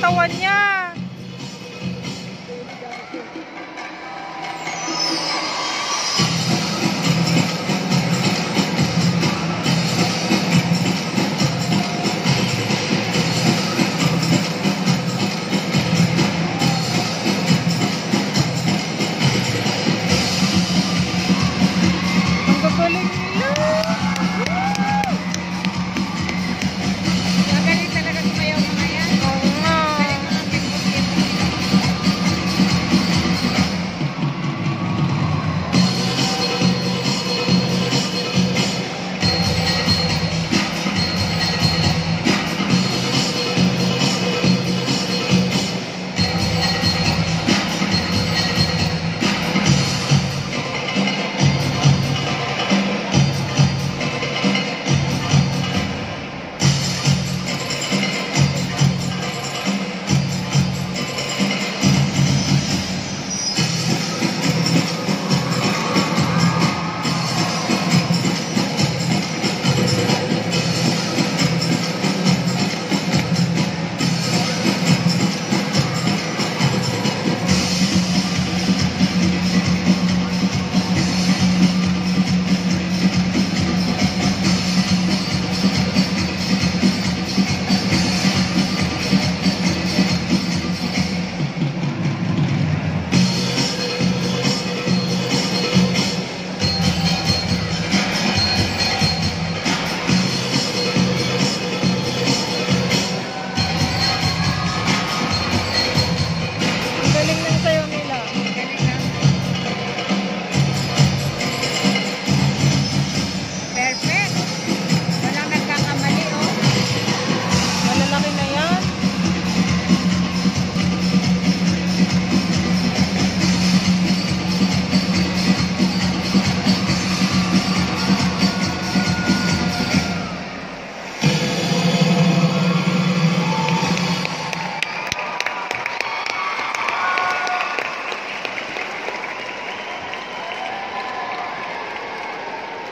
katawan niya.